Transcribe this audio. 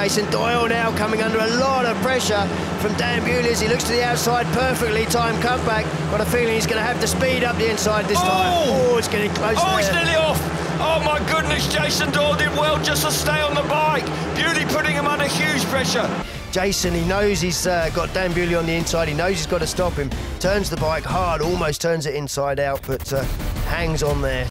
Jason Doyle now coming under a lot of pressure from Dan Bewley he looks to the outside, perfectly timed cutback. Got a feeling he's going to have to speed up the inside this time. Oh! oh it's getting close Oh, there. it's nearly off. Oh, my goodness, Jason Doyle did well just to stay on the bike. Bewley putting him under huge pressure. Jason, he knows he's uh, got Dan Bewley on the inside. He knows he's got to stop him. Turns the bike hard, almost turns it inside out, but uh, hangs on there.